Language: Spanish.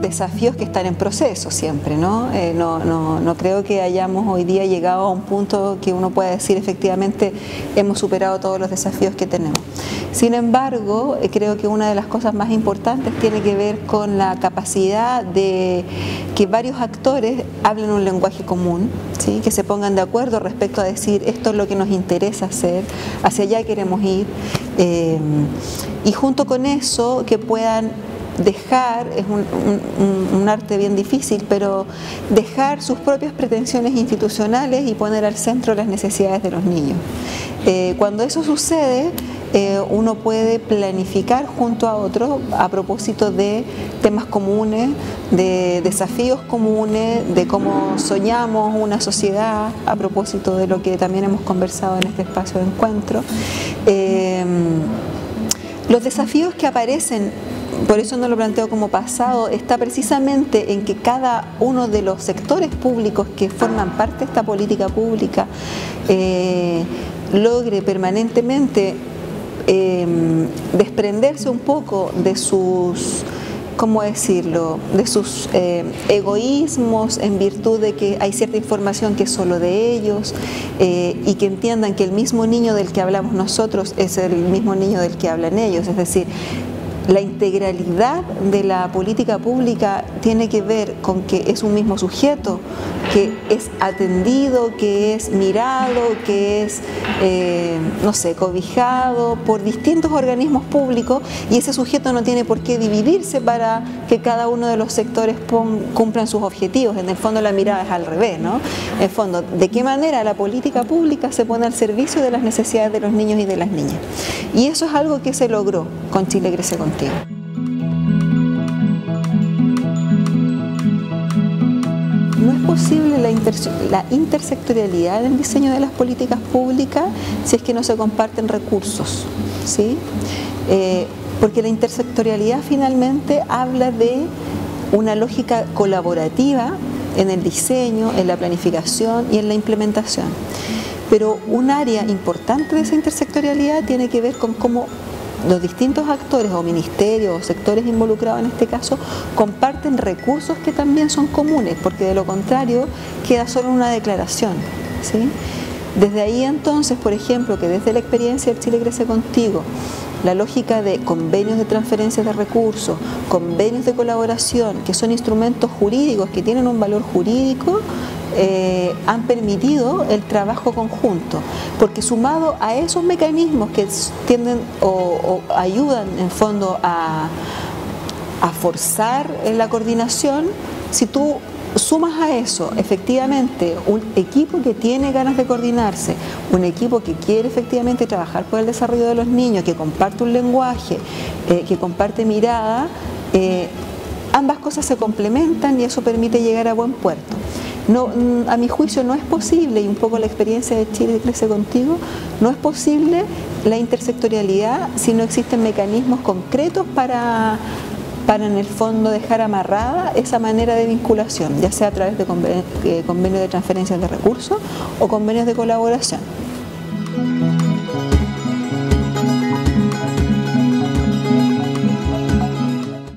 desafíos que están en proceso siempre, ¿no? Eh, no, no, no, creo que hayamos hoy día llegado a un punto que uno pueda decir efectivamente hemos superado todos los desafíos que tenemos. Sin embargo, eh, creo que una de las cosas más importantes tiene que ver con la capacidad de que varios actores hablen un lenguaje común, ¿sí? que se pongan de acuerdo respecto a decir esto es lo que nos interesa hacer, hacia allá queremos ir, eh, y junto con eso que puedan dejar, es un, arte bien difícil, pero dejar sus propias pretensiones institucionales y poner al centro las necesidades de los niños. Eh, cuando eso sucede, eh, uno puede planificar junto a otros a propósito de temas comunes, de desafíos comunes, de cómo soñamos una sociedad, a propósito de lo que también hemos conversado en este espacio de encuentro. Eh, los desafíos que aparecen por eso no lo planteo como pasado, está precisamente en que cada uno de los sectores públicos que forman parte de esta política pública eh, logre permanentemente em, desprenderse un poco de sus ¿cómo decirlo?, de sus eh, egoísmos en virtud de que hay cierta información que es solo de ellos eh, y que entiendan que el mismo niño del que hablamos nosotros es el mismo niño del que hablan ellos. Es decir, la integralidad de la política pública tiene que ver con que es un mismo sujeto, que es atendido, que es mirado, que es, eh, no sé, cobijado por distintos organismos públicos y ese sujeto no tiene por qué dividirse para que cada uno de los sectores cumplan sus objetivos. En el fondo la mirada es al revés, ¿no? En el fondo, ¿de qué manera la política pública se pone al servicio de las necesidades de los niños y de las niñas? Y eso es algo que se logró con Chile Crece Contigo. No es posible la, intersectorialidad en el diseño de las políticas públicas si es que no se comparten recursos, ¿sí? Eh, porque la intersectorialidad finalmente habla de una lógica colaborativa en el diseño, en la planificación y en la implementación. Pero un área importante de esa intersectorialidad tiene que ver con cómo los distintos actores o ministerios o sectores involucrados en este caso comparten recursos que también son comunes, porque de lo contrario queda solo una declaración. ¿sí? Desde ahí entonces, por ejemplo, que desde la experiencia del Chile Crece Contigo, la lógica de convenios de transferencia de recursos, convenios de colaboración, que son instrumentos jurídicos que tienen un valor jurídico, eh, han permitido el trabajo conjunto, porque sumado a esos mecanismos que tienden o, ayudan en fondo a, a forzar la coordinación, si tú sumas a eso efectivamente un equipo que tiene ganas de coordinarse, un equipo que quiere efectivamente trabajar por el desarrollo de los niños, que comparte un lenguaje, eh, que comparte mirada, eh, ambas cosas se complementan y eso permite llegar a buen puerto. No, mm, a mi juicio no es posible, y un poco la experiencia de Chile crece contigo, no es posible la intersectorialidad si no existen mecanismos concretos para, para en el fondo dejar amarrada esa manera de vinculación, ya sea a través de convenios de transferencia de recursos o convenios de colaboración.